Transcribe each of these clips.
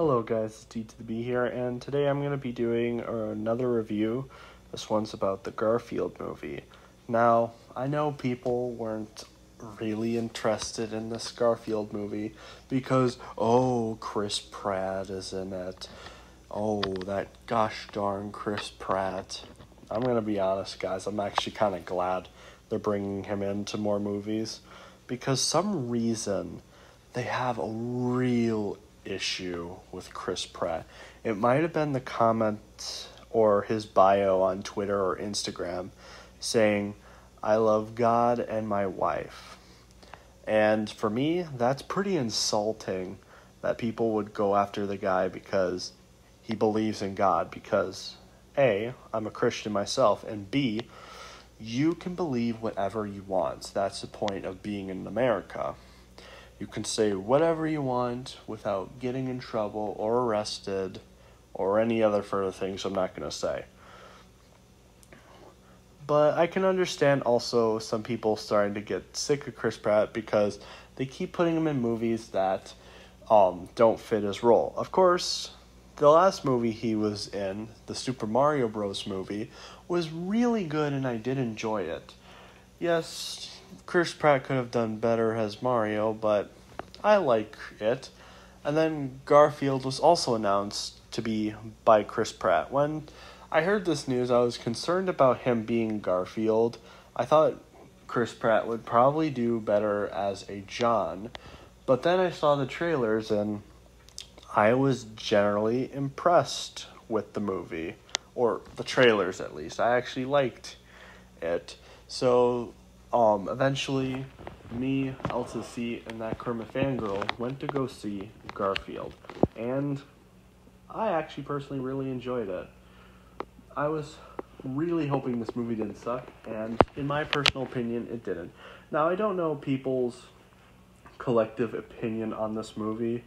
Hello guys, it's D to the B here, and today I'm going to be doing another review. This one's about the Garfield movie. Now, I know people weren't really interested in this Garfield movie because, oh, Chris Pratt is in it. Oh, that gosh darn Chris Pratt. I'm going to be honest, guys, I'm actually kind of glad they're bringing him into more movies because some reason they have a real issue with Chris Pratt. It might have been the comment or his bio on Twitter or Instagram saying, I love God and my wife. And for me, that's pretty insulting that people would go after the guy because he believes in God. Because, A, I'm a Christian myself, and B, you can believe whatever you want. That's the point of being in America. You can say whatever you want without getting in trouble or arrested or any other further things I'm not going to say. But I can understand also some people starting to get sick of Chris Pratt because they keep putting him in movies that um, don't fit his role. Of course, the last movie he was in, the Super Mario Bros. movie, was really good and I did enjoy it. Yes, Chris Pratt could have done better as Mario, but I like it. And then Garfield was also announced to be by Chris Pratt. When I heard this news, I was concerned about him being Garfield. I thought Chris Pratt would probably do better as a John, but then I saw the trailers and I was generally impressed with the movie, or the trailers at least. I actually liked it. So, um, eventually, me, Elsa C, and that Kermit fangirl went to go see Garfield, and I actually personally really enjoyed it. I was really hoping this movie didn't suck, and in my personal opinion, it didn't. Now, I don't know people's collective opinion on this movie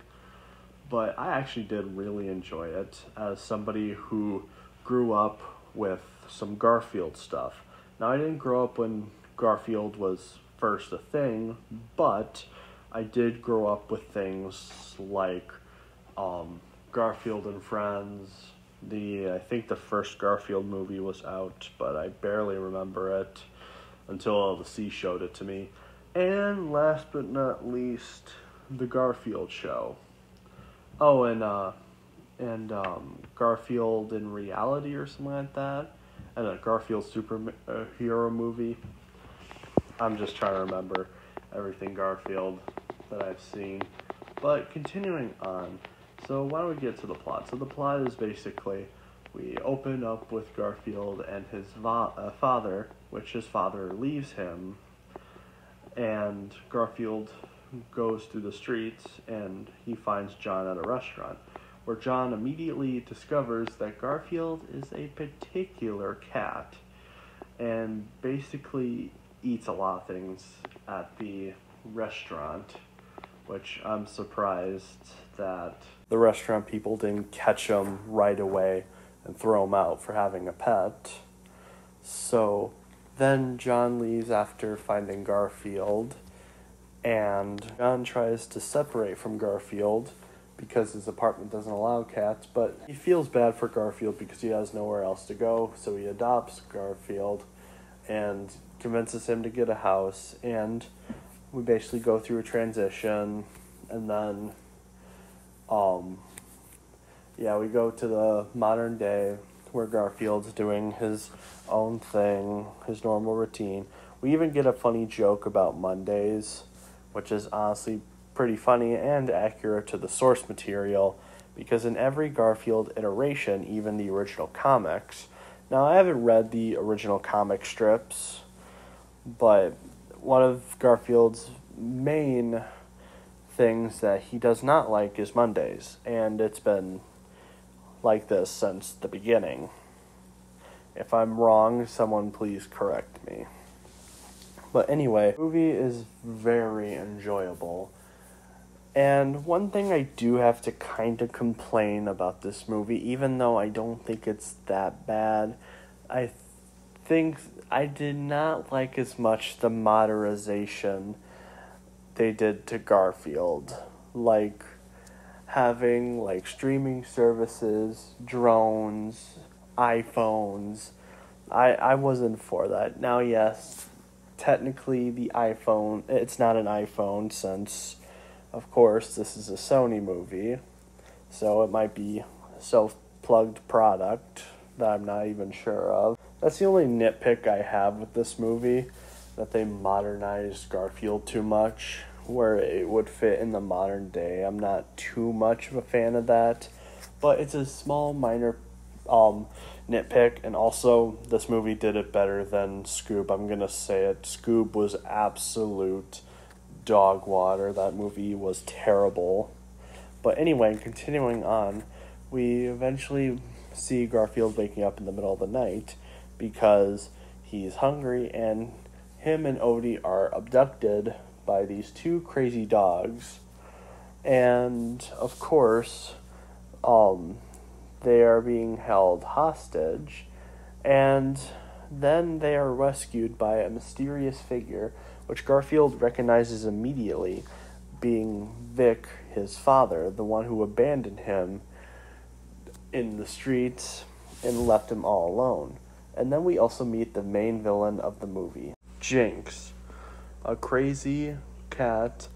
but I actually did really enjoy it as somebody who grew up with some Garfield stuff. Now, I didn't grow up when Garfield was first a thing, but I did grow up with things like um, Garfield and Friends. The I think the first Garfield movie was out, but I barely remember it until the C showed it to me. And last but not least, the Garfield show. Oh, and uh, and um, Garfield in reality or something like that, and a Garfield superhero movie. I'm just trying to remember everything Garfield that I've seen. But continuing on, so why don't we get to the plot? So the plot is basically we open up with Garfield and his va- uh, father, which his father leaves him, and Garfield goes through the streets and he finds John at a restaurant, where John immediately discovers that Garfield is a particular cat and basically eats a lot of things at the restaurant, which I'm surprised that the restaurant people didn't catch him right away and throw him out for having a pet. So then John leaves after finding Garfield and John tries to separate from Garfield because his apartment doesn't allow cats, but he feels bad for Garfield because he has nowhere else to go, so he adopts Garfield and convinces him to get a house and we basically go through a transition and then um yeah, we go to the modern day where Garfield's doing his own thing, his normal routine. We even get a funny joke about Mondays which is honestly pretty funny and accurate to the source material because in every Garfield iteration, even the original comics, now I haven't read the original comic strips, but one of Garfield's main things that he does not like is Mondays, and it's been like this since the beginning. If I'm wrong, someone please correct me. But anyway, movie is very enjoyable. And one thing I do have to kind of complain about this movie, even though I don't think it's that bad, I think I did not like as much the modernization they did to Garfield. Like having like streaming services, drones, iPhones. I I wasn't for that. Now, yes, technically the iPhone it's not an iPhone since of course this is a Sony movie. So it might be self-plugged product that I'm not even sure of. That's the only nitpick I have with this movie that they modernized Garfield too much where it would fit in the modern day. I'm not too much of a fan of that, but it's a small minor um, nitpick. And also, this movie did it better than Scoob. I'm gonna say it. Scoob was absolute dog water. That movie was terrible. But anyway, continuing on, we eventually see Garfield waking up in the middle of the night because he's hungry and him and Odie are abducted by these two crazy dogs. And of course, um, they are being held hostage. And then they are rescued by a mysterious figure, which Garfield recognizes immediately, being Vic, his father, the one who abandoned him in the streets and left him all alone. And then we also meet the main villain of the movie, Jinx a crazy cat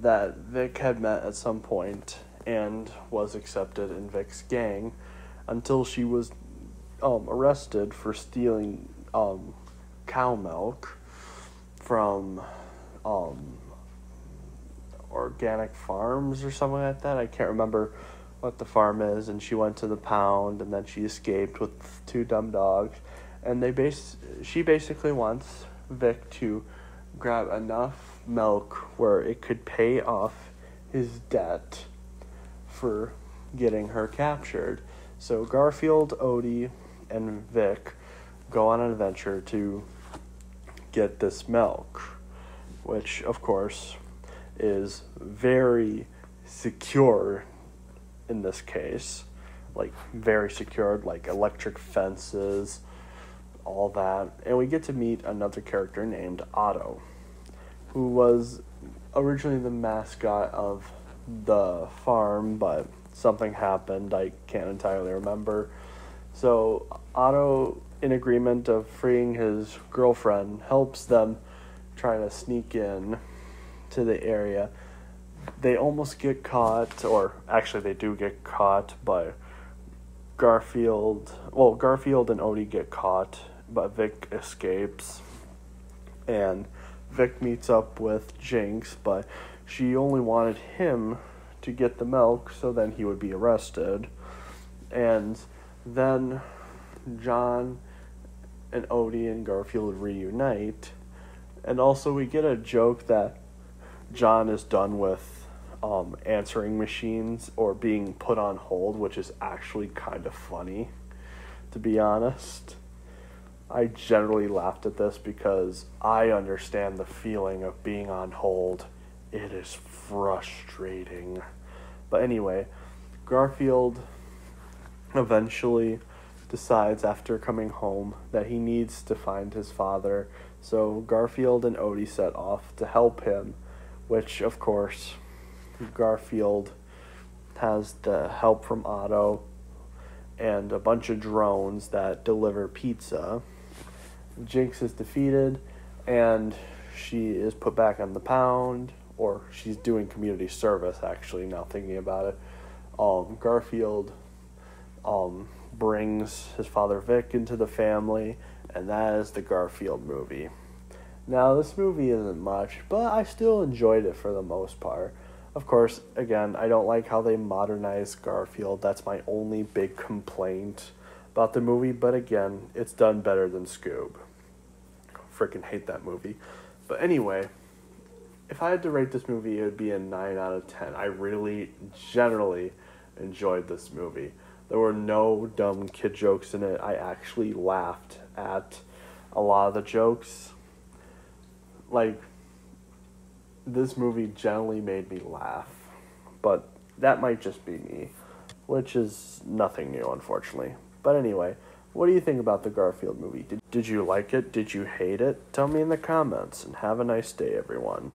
that Vic had met at some point and was accepted in Vic's gang until she was um, arrested for stealing um, cow milk from um, organic farms or something like that. I can't remember what the farm is. And she went to the pound and then she escaped with two dumb dogs. And they base she basically wants Vic to grab enough milk where it could pay off his debt for getting her captured. So Garfield, Odie, and Vic go on an adventure to get this milk, which, of course, is very secure in this case. Like, very secured, like electric fences, all that. And we get to meet another character named Otto, who was originally the mascot of the farm, but something happened. I can't entirely remember. So Otto, in agreement of freeing his girlfriend, helps them try to sneak in to the area. They almost get caught, or actually, they do get caught, but Garfield, well, Garfield and Odie get caught but Vic escapes. And Vic meets up with Jinx, but she only wanted him to get the milk so then he would be arrested. And then John and Odie and Garfield reunite. And also, we get a joke that John is done with um, answering machines or being put on hold, which is actually kind of funny, to be honest. I generally laughed at this because I understand the feeling of being on hold. It is frustrating. But anyway, Garfield eventually decides after coming home that he needs to find his father. So Garfield and Odie set off to help him, which of course Garfield has the help from Otto and a bunch of drones that deliver pizza. Jinx is defeated and she is put back on the pound, or she's doing community service actually, now thinking about it. Um, Garfield um, brings his father Vic into the family, and that is the Garfield movie. Now, this movie isn't much, but I still enjoyed it for the most part. Of course, again, I don't like how they modernized Garfield. That's my only big complaint about the movie, but again, it's done better than Scoob freaking hate that movie. But anyway, if I had to rate this movie, it would be a 9 out of 10. I really, generally enjoyed this movie. There were no dumb kid jokes in it. I actually laughed at a lot of the jokes. Like, this movie generally made me laugh. But that might just be me, which is nothing new, unfortunately. But anyway, what do you think about the Garfield movie? Did, did you like it? Did you hate it? Tell me in the comments and have a nice day, everyone.